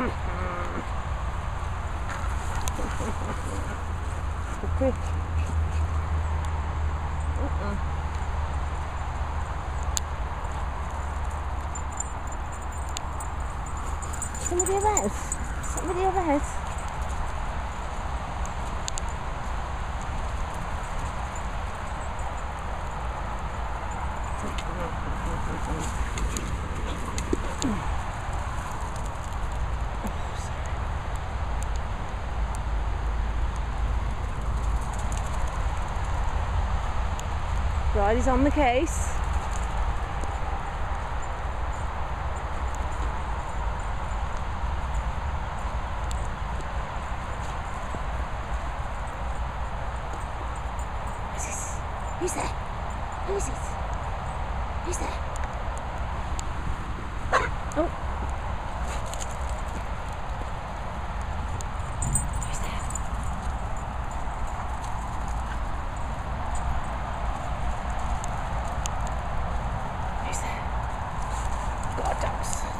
okay. Somebody of. Somebody of theirs. Thank Right, on the case. Who's this? Who's there? Who is it? Who's there? Thanks.